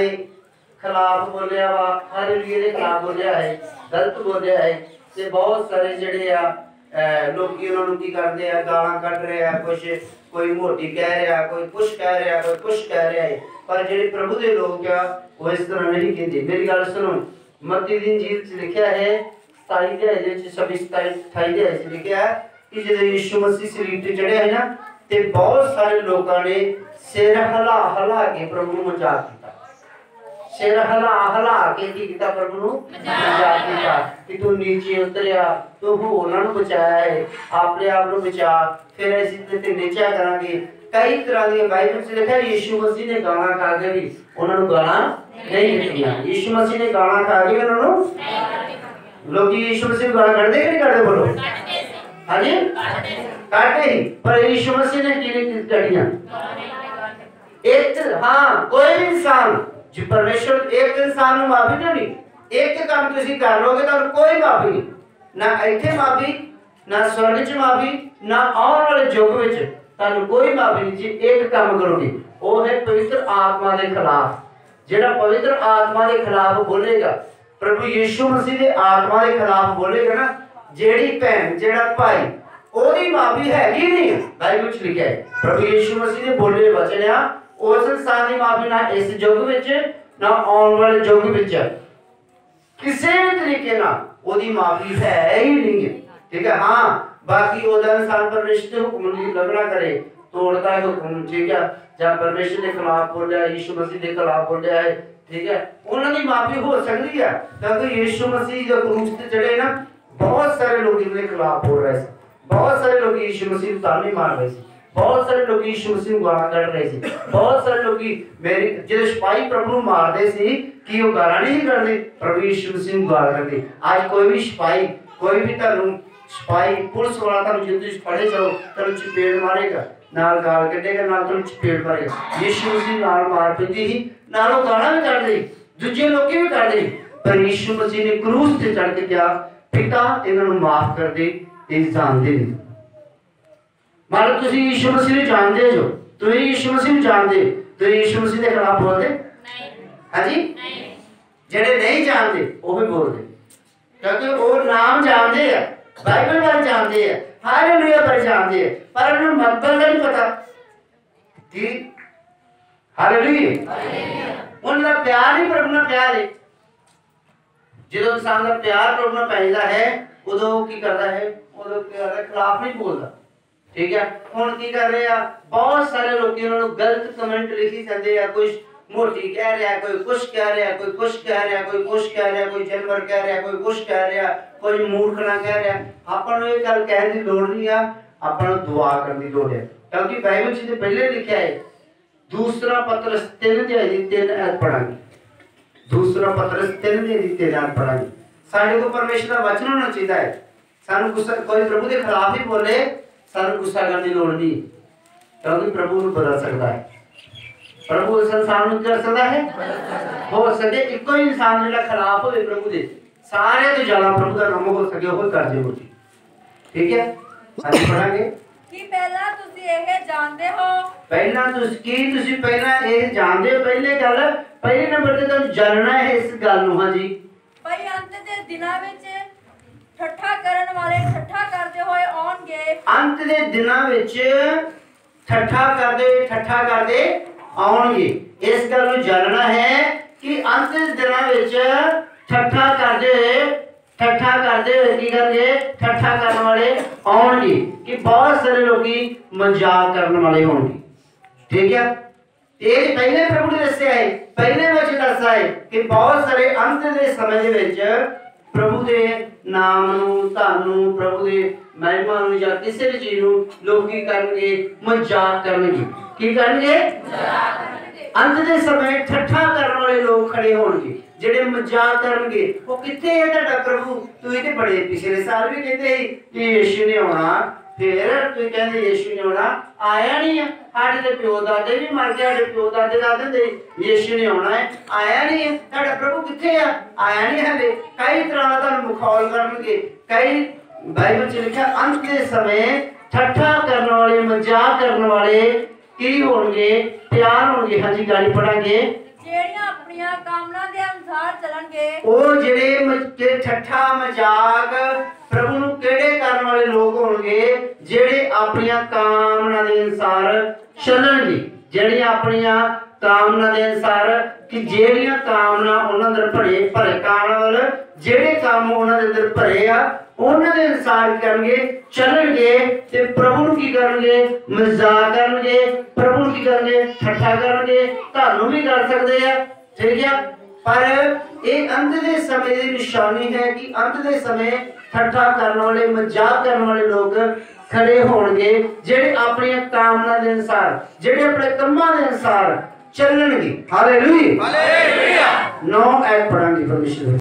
ਨੇ ਖਿਲਾਫ ਬੋਲਿਆ ਵਾ ਹਾਲੇਲੂਇਆ ਦੇ ਖਿਲਾਫ ਬੋਲਿਆ ਹੈ, ਗਲਤ ਬੋਲਿਆ ਹੈ ਤੇ ਬਹੁਤ ਸਾਰੇ ਜਿਹੜੇ ਆ ਲੋਕੀ ਉਹਨਾਂ ਨੂੰ ਕੀ ਕਰਦੇ ਆ, ਗਾਲਾਂ ਕੱਢ ਰਹੇ ਆ, ਕੁਛ, ਕੋਈ ਮੋਟੀ ਕਹਿ ਰਿਹਾ, ਕੋਈ ਕੁਛ ਕਹਿ ਰਿਹਾ, ਕੋਈ ਕੁਛ ਕਹਿ ਰਿਹਾ ਹੈ। ਪਰ ਜਿਹੜੇ ਪ੍ਰਭੂ ਦੇ ਲੋਕ ਆ, ਉਹ ਇਸ ਤਰ੍ਹਾਂ ਨਹੀਂ ਕਹਿੰਦੇ। ਮੇਰੀ ਗੱਲ ਸੁਣੋ, ਮਤੀ ਦੀ ਇੰਜੀਲ 'ਚ ਲਿਖਿਆ ਹੈ 27 ਦੇ ਅਧਿਆਇ 'ਚ 26 27 28 ਦੇ ਅਧਿਆਇ 'ਚ ਲਿਖਿਆ ਹੈ ਕਿ ਜਦੋਂ ਯਿਸੂ ਮਸੀਹ ਸਰੀਰ ਤੇ ਚੜਿਆ ਹੈ ਨਾ, ਤੇ ਬਹੁਤ ਸਾਰੇ ਲੋਕਾਂ ਨੇ ਸਿਰ ਹਲਾ ਹਲਾ ਕੇ ਪ੍ਰਭੂ ਨੂੰ ਮਚਾ ਕੀਤਾ ਸਿਰ ਹਲਾ ਹਲਾ ਕੇ ਕੀ ਕੀਤਾ ਪ੍ਰਭੂ ਨੂੰ ਮਜ਼ਾਕ ਕੀਤਾ ਕਿ ਤੂੰ ਨੀਚੇ ਉਤਰਿਆ ਤੂੰ ਉਹਨਾਂ ਨੂੰ ਬਚਾਇਆ ਹੈ ਆਪਣੇ ਆਪ ਨੂੰ ਬਚਾ। ਫਿਰ ਅਸੀਂ ਤੇ ਤੇ ਨੀਚਾ ਕਰਾਂਗੇ। ਕਈ ਤਰ੍ਹਾਂ ਦੀਆਂ ਬਾਈਬਲ 'ਚ ਲਿਖਿਆ ਯੀਸ਼ੂ ਮਸੀਹ ਨੇ ਗਾਲਾਂ ਖਾ ਕੇ ਵੀ ਉਹਨਾਂ ਨੂੰ ਗਾਲਾਂ ਨਹੀਂ ਦਿੱਤੀਆਂ। ਯੀਸ਼ੂ ਮਸੀਹ ਨੇ ਗਾਲਾਂ ਖਾ ਕੇ ਉਹਨਾਂ ਨੂੰ ਲੋਕੀ ਯੀਸ਼ੂ ਮਸੀਹ ਨੂੰ ਗਾਲਾਂ ਕੱਢਦੇ ਕਿ ਨਹੀਂ ਕੱਢਦੇ ਬੋਲੋ? ਹਾਂਜੀ? ਕੱਢਦੇ ਹੀ ਪਰ ਯੀਸ਼ੂ ਮਸੀਹ ਨੇ ਕੀ ਨਹੀਂ ਕੱਢੀਆਂ ਇੱਕ ਹਾਂ ਕੋਈ ਵੀ ਇਨਸਾਨ ਜੇ ਪਰਮੇਸ਼ਰ ਇੱਕ ਇਨਸਾਨ ਨੂੰ ਮਾਫੀ ਨਹੀਂ, ਇੱਕ ਕੰਮ ਤੁਸੀਂ ਕਰ ਲੋਗੇ ਤਾਂ ਕੋਈ ਮਾਫੀ ਨਹੀਂ। ਨਾ ਇੱਥੇ ਮਾਫੀ, ਨਾ ਸਵਰਗ 'ਚ ਮਾਫੀ, ਨਾ ਆਉਣ ਵਾਲੇ ਯੁੱਗ ਵਿੱਚ ਤੁਹਾਨੂੰ ਕੋਈ ਮਾਫੀ ਨਹੀਂ। ਜੀ ਇੱਕ ਕੰਮ ਕਰੋਗੇ, ਉਹ ਹੈ ਪਵਿੱਤਰ ਆਤਮਾ ਦੇ ਖਿਲਾਫ। ਜਿਹੜਾ ਪਵਿੱਤਰ ਆਤਮਾ ਦੇ ਖਿਲਾਫ ਬੋਲੇਗਾ, ਪ੍ਰਭੂ ਯੀਸ਼ੂ ਮਸੀਹ ਦੇ ਆਤਮਾ ਦੇ ਖਿਲਾਫ ਬੋਲੇਗਾ ਨਾ, ਜਿਹੜੀ ਭੈਣ, ਜਿਹੜਾ ਭਾਈ, ਉਹਦੀ ਮਾਫੀ ਹੈਗੀ ਨਹੀਂ। ਬਾਈਬਲ ਵਿੱਚ ਲਿਖਿਆ ਹੈ, ਪ੍ਰਭੂ ਯੀਸ਼ੂ ਮਸੀਹ ਦੇ ਬੋਲੇ ਵਚਨ ਆ ਉਸ ਇਨਸਾਨ ਦੀ ਮਾਫੀ ਨਾ ਇਸ ਯੁੱਗ ਵਿੱਚ ਨਾ ਆਉਣ ਵਾਲੇ ਯੁੱਗ ਵਿੱਚ। ਕਿਸੇ ਵੀ ਤਰੀਕੇ ਨਾਲ ਉਹਦੀ ਮਾਫੀ ਹੈ ਹੀ ਨਹੀਂ। ਹੈ ਠੀਕ ਹੈ, ਹਾਂ, ਬਾਕੀ ਉਹਦਾ ਇਨਸਾਨ ਪਰਮੇਸ਼ਰ ਦੇ ਹੁਕਮ ਦੀ ਉਲੰਘਣਾ ਕਰੇ ਤੋੜਦਾ ਹੈ ਹੁਕਮ, ਠੀਕ ਹੈ, ਜਾਂ ਪਰਮੇਸ਼ਰ ਦੇ ਖਿਲਾਫ ਬੋਲਿਆ, ਯੀਸ਼ੂ ਮਸੀਹ ਦੇ ਖਿਲਾਫ ਬੋਲਿਆ ਹੈ, ਠੀਕ ਹੈ, ਉਹਨਾਂ ਦੀ ਮਾਫੀ ਹੋ ਸਕਦੀ ਹੈ, ਕਿਉਂਕਿ ਯੀਸ਼ੂ ਮਸੀਹ ਜੋ ਕਰੂਸ ਤੇ ਚੜੇ ਨਾ ਬਹੁਤ ਸਾਰੇ ਲੋਕ ਇਹਦੇ ਖਿਲਾਫ ਬੋਲ ਰਹੇ ਸੀ। ਬਹੁਤ ਸਾਰੇ ਲੋਕ ਯੀਸ਼ੂ ਮਸੀਹ ਨੂੰ ਤਾਨੇ ਮਾਰ ਰਹੇ ਸੀ। ਬਹੁਤ ਸਾਰੇ ਲੋਕ ਯੀਸ਼ੂ ਮਸੀਹ ਨੂੰ ਗਾਲਾਂ ਕੱਢ ਰਹੇ ਸੀ। ਬਹੁਤ ਸਾਰੇ ਲੋਕੀ ਮੇਰੀ ਜਿਹੜੇ ਸਿਪਾਹੀ ਪ੍ਰਭੂ ਨੂੰ ਮਾਰਦੇ ਸੀ, ਕਿ ਉਹ ਗਾਲਾਂ ਨਹੀਂ ਕੱਢਦੇ? ਪ੍ਰਭੂ ਯੀਸ਼ੂ ਮਸੀਹ ਨੂੰ ਗਾਲਾਂ ਕੱਢਦੇ। ਅੱਜ ਕੋਈ ਵੀ ਸਿਪਾਹੀ, ਕੋਈ ਵੀ ਤੁਹਾਨੂੰ ਸਿਪਾਹੀ, ਪੁਲਿਸ ਵਾਲਾ ਤੁਹਾਨੂੰ ਜਿੰਦੂ ਫੜੇ ਜਾਓ, ਤੁਹਾਨੂੰ ਚਪੇੜ ਮਾਰੇਗਾ। ਨਾਲ ਗਾਲ ਕੱਢੇਗਾ, ਨਾਲ ਤੁਹਾਨੂੰ ਚਪੇੜ ਮਾਰੇਗਾ। ਯੀਸ਼ੂ ਮਸੀਹ ਨਾਲ ਮਾਰ ਪੈਂਦੀ ਸੀ, ਨਾਲ ਉਹ ਗਾਲਾਂ ਵੀ ਕੱਢਦੇ। ਦੂਜੇ ਲੋਕੀ ਵੀ ਕੱਢਦੇ। ਪਰ ਯੀਸ਼ੂ ਮਸੀਹ ਨੇ ਕਰੂਸ ਤੇ ਚੜ ਕੇ ਕਿਹਾ, ਪਿਤਾ, ਇਹਨਾਂ ਨੂੰ ਮਾਫ ਕਰ ਦੇ, ਇਹ ਜਾਣਦੇ ਨਹੀਂ। ਮੰਨ ਲਓ ਤੁਸੀਂ ਯੀਸ਼ੂ ਮਸੀਹ ਨੂੰ ਜਾਣਦੇ ਜੋ। ਤੁਸੀਂ ਯੀਸ਼ੂ ਮਸੀਹ ਨੂੰ ਜਾਣਦੇ। ਤੁਸੀਂ ਯੀਸ਼ੂ ਮਸੀਹ ਦੇ ਖਿਲਾਫ ਬੋਲਦੇ? ਹਾਂਜੀ? ਜਿਹੜੇ ਨਹੀਂ ਜਾਣਦੇ ਉਹ ਵੀ ਬੋਲਦੇ। ਕਿਉਂਕਿ ਉਹ ਨਾਮ ਜਾਣਦੇ ਆ ਬਾਈਬਲ ਬਾਰੇ ਜਾਣਦੇ ਆ ਹਾਲੇਲੂਇਆ ਬਾਰੇ ਜਾਣਦੇ ਆ ਪਰ ਉਹਨਾਂ ਨੂੰ ਮਤਲਬ ਦਾ ਨਹੀਂ ਪਤਾ। ਕਿ? ਹਾਲੇਲੂਇਆ। ਉਹਨਾਂ ਦਾ ਪਿਆਰ ਹੀ ਪ੍ਰਭੂ ਨਾਲ ਪਿਆਰ ਹੈ ਜਦੋਂ ਇਨਸਾਨ ਦਾ ਪਿਆਰ ਪ੍ਰਭੂ ਨਾਲ ਪੈਂਦਾ ਹੈ ਉਦੋਂ ਉਹ ਕੀ ਕਰਦਾ ਹੈ? ਉਦੋਂ ਕੀ ਕਰਦਾ ਖਿਲਾਫ ਨਹੀਂ ਬੋਲਦਾ। ਠੀਕ ਹੈ? ਹੁਣ ਕੀ ਕਰ ਰਹੇ ਆ? ਬਹੁਤ ਸਾਰੇ ਲੋਕੀ ਉਹਨਾਂ ਨੂੰ ਗਲਤ ਕਮੈਂਟ ਲਿਖੀ ਜਾਂਦੇ ਆ। ਕੁਝ ਮੋਟੀ ਕਹਿ ਰਿਹਾ, ਕੋਈ ਕੁਛ ਕਹਿ ਰਿਹਾ, ਕੋਈ ਕੁਛ ਕਹਿ ਰਿਹਾ, ਕੋਈ ਕੁਛ ਕਹਿ ਰਿਹਾ, ਕੋਈ ਜਾਨਵਰ ਕਹਿ ਰਿਹਾ, ਕੋਈ ਕੁਛ ਕਹਿ ਰਿਹਾ ਕੋਈ ਮੂਰਖਣਾ ਕਹਿ ਰਿਹਾ। ਆਪਾਂ ਨੂੰ ਇਹ ਗੱਲ ਕਹਿਣ ਦੀ ਲੋੜ ਨਹੀਂ ਆ। ਆਪਾਂ ਨੂੰ ਦੁਆ ਕਰਨ ਦੀ ਲੋੜ ਹੈ। ਕਿਉਂਕਿ ਬਾਈਬਲ 'ਚ ਤੇ ਪਹਿਲੇ ਲਿਖਿਆ ਹੈ, ਦੂਸਰਾ ਪਤਰਸ 3 ਦੇ ਅਧਿਆਇ 3 ਐਤ ਪੜਾਂਗੇ ਦੂਸਰਾ ਪਤਰਸ 3 ਦੇ ਅਧਿਆਇ 3 ਐਤ ਪੜਾਂਗੇ ਸਾਡੇ ਕੋਲ ਪਰਮੇਸ਼ਰ ਦਾ ਵਚਨ ਹੋਣਾ ਚਾਹੀਦਾ ਹੈ। ਸਾਨੂੰ ਕੋਈ ਪ੍ਰਭੂ ਦੇ ਖਿਲਾਫ ਹੀ ਬੋਲੇ। ਸਾਨੂੰ ਗੁੱਸਾ ਕਰਨ ਦੀ ਲੋੜ ਨਹੀਂ। ਕਿਉਂਕਿ ਪ੍ਰਭੂ ਨੂੰ ਬਦਲ ਸਕਦਾ ਹੈ। ਪ੍ਰਭੂ ਇਸ ਇਨਸਾਨ ਨੂੰ ਕਰ ਸਕਦਾ ਹੈ? ਹੋ ਸਕੇ ਇੱਕੋ ਹੀ ਇਨਸਾਨ ਜਿਹੜਾ ਖਿਲਾਫ ਹੋਵੇ ਪ੍ਰਭੂ ਦੇ ਸਾਰਿਆਂ ਤੋਂ ਜ਼ਿਆਦਾ ਪ੍ਰਭੂ ਦਾ ਨਾਮ ਹੋ ਸਕੇ ਉਹ ਕਰ ਦਿਓ ਜੀ। ਠੀਕ ਹੈ? ਅੱਜ ਪੜਾਂਗੇ ਕੀ ਪਹਿਲਾਂ ਤੁਸੀਂ ਇਹ ਜਾਣਦੇ ਹੋ? ਪਹਿਲਾਂ ਤੁਸੀਂ ਕੀ ਤੁਸੀਂ ਪਹਿਲਾਂ ਇਹ ਜਾਣਦੇ ਹੋ? ਪਹਿਲੇ ਗੱਲ ਪਹਿਲੇ ਨੰਬਰ ਤੇ ਤੁਹਾਨੂੰ ਜਾਣਨਾ ਹੈ ਇਸ ਗੱਲ ਨੂੰ ਹਾਂਜੀ। ਭਈ ਅੰਤ ਦੇ ਦਿਨਾਂ ਵਿੱਚ ਠੱਠਾ ਕਰਨ ਵਾਲੇ ਠੱਠਾ ਕਰਦੇ ਹੋਏ ਆਉਣਗੇ। ਅੰਤ ਦੇ ਦਿਨਾਂ ਵਿੱਚ ਠੱਠਾ ਕਰਦੇ ਠੱਠਾ ਕਰਦੇ ਆਉਣਗੇ। ਇਸ ਗੱਲ ਨੂੰ ਜਾਣਨਾ ਹੈ ਕਿ ਅੰਤ ਦੇ ਦਿਨਾਂ ਵਿੱਚ ਠੱਠਾ ਕਰਦੇ ਠੱਠਾ ਕਰਦੇ ਹੋਏ ਕੀ ਕਰਨਗੇ ਠੱਠਾ ਕਰਨ ਵਾਲੇ ਆਉਣਗੇ ਕਿ ਬਹੁਤ ਸਾਰੇ ਲੋਕੀ ਮਜ਼ਾਕ ਕਰਨ ਵਾਲੇ ਹੋਣਗੇ। ਠੀਕ ਹੈ? ਇਹ ਪਹਿਲੇ ਪ੍ਰਭੂ ਨੇ ਦੱਸਿਆ ਹੈ, ਪਹਿਲੇ ਵਿੱਚ ਦੱਸਿਆ ਹੈ ਕਿ ਬਹੁਤ ਸਾਰੇ ਅੰਤ ਦੇ ਸਮੇਂ ਦੇ ਵਿੱਚ ਪ੍ਰਭੂ ਦੇ ਨਾਮ ਨੂੰ ਤੁਹਾਨੂੰ ਪ੍ਰਭੂ ਦੇ ਮਹਿਮਾ ਨੂੰ ਜਾਂ ਕਿਸੇ ਵੀ ਚੀਜ਼ ਨੂੰ ਲੋਕ ਕੀ ਕਰਨਗੇ? ਮਜ਼ਾਕ ਕਰਨਗੇ। ਕੀ ਕਰਨਗੇ? ਅੰਤ ਦੇ ਸਮੇਂ ਠੱਠਾ ਕਰਨ ਵਾਲੇ ਲੋਕ ਖੜੇ ਹੋਣਗੇ। ਜਿਹੜੇ ਮਜ਼ਾਕ ਕਰਨਗੇ, ਉਹ ਕਿੱਥੇ ਹੈ ਤੁਹਾਡਾ ਪ੍ਰਭੂ? ਤੁਸੀਂ ਤੇ ਬੜੇ ਪਿਛਲੇ ਸਾਲ ਵੀ ਕਹਿੰਦੇ ਸੀ ਕਿ ਯੀਸ਼ੂ ਨੇ ਆਉਣਾ। ਫਿਰ ਤੁਸੀਂ ਕਹਿੰਦੇ ਯੀਸ਼ੂ ਨੇ ਆਉਣਾ ਆਇਆ ਨਹੀਂ ਸਾਡੇ ਦੇ ਪਿਓ ਦਾਦੇ ਵੀ ਮਰ ਗਏ ਸਾਡੇ ਪਿਓ ਦਾਦੇ ਦਾ ਦਿੰਦੇ ਯੀਸ਼ੂ ਨੇ ਆਉਣਾ ਹੈ। ਆਇਆ ਨਹੀਂ ਹੈ ਤੁਹਾਡਾ ਪ੍ਰਭੂ ਕਿੱਥੇ ਆ? ਆਇਆ ਨਹੀਂ ਹਲੇ। ਕਈ ਤਰ੍ਹਾਂ ਦਾ ਤੁਹਾਨੂੰ ਮਖੌਲ ਕਰਨਗੇ। ਕਈ ਬਾਈਬਲ 'ਚ ਲਿਖਿਆ ਅੰਤ ਦੇ ਸਮੇਂ ਠੱਠਾ ਕਰਨ ਵਾਲੇ ਮਜ਼ਾਕ ਕਰਨ ਵਾਲੇ ਕੀ ਹੋਣਗੇ? ਤਿਆਰ ਹੋਣਗੇ। ਹਾਂਜੀ ਗਾੜੀ ਪੜਾਂਗੇ। ਜਿਹੜੀਆਂ ਆਪਣੀਆਂ ਕਾਮਨਾ ਦੇ ਅਨੁਸਾਰ ਚੱਲਣਗੇ। ਉਹ ਜਿਹੜੇ ਠੱਠਾ ਮਜ਼ਾਕ ਜਿਹੜੇ ਆਪਣੀਆਂ ਕਾਮਨਾ ਦੇ ਅਨਸਾਰ ਚੱਲਣਗੇ, ਜਿਹੜੀਆਂ ਆਪਣੀਆਂ ਕਾਮਨਾ ਦੇ ਅਨਸਾਰ ਕਿ ਜਿਹੜੀਆਂ ਕਾਮਨਾ ਉਹਨਾਂ ਅੰਦਰ ਭਰੇ ਭਰੇ ਕਾਮਲ ਜਿਹੜੇ ਕੰਮ ਉਹਨਾਂ ਦੇ ਅੰਦਰ ਭਰੇ ਆ, ਉਹਨਾਂ ਦੇ ਅਨਸਾਰ ਕਰਨਗੇ? ਚੱਲਣਗੇ ਤੇ ਪ੍ਰਭੂ ਨੂੰ ਕੀ ਕਰਨਗੇ? ਮਜ਼ਾਕ ਕਰਨਗੇ। ਪ੍ਰਭੂ ਨੂੰ ਕੀ ਕਰਨਗੇ? ਠੱਠਾ ਕਰਨਗੇ। ਤੁਹਾਨੂੰ ਵੀ ਕਰ ਸਕਦੇ ਆ। ਠੀਕ ਆ? ਪਰ ਇਹ ਅੰਤ ਦੇ ਸਮੇਂ ਦੀ ਨਿਸ਼ਾਨੀ ਹੈ ਕਿ ਅੰਤ ਦੇ ਸਮੇਂ ਠੱਠਾ ਕਰਨ ਵਾਲੇ, ਮਜ਼ਾਕ ਕਰਨ ਵਾਲੇ ਲੋਕ ਖੜੇ ਹੋਣਗੇ ਜਿਹੜੇ ਆਪਣੀਆਂ ਕਾਮਨਾ ਦੇ ਅਨਸਾਰ ਜਿਹੜੇ ਆਪਣੇ ਕੰਮਾਂ ਦੇ ਅਨਸਾਰ ਚੱਲਣਗੇ। ਹਾਲੇਲੂਇਆ ਹਾਲੇਲੂਇਆ ਨੋ ਐਡ ਪੜਾਂਗੇ ਪਰਮੇਸ਼ਰ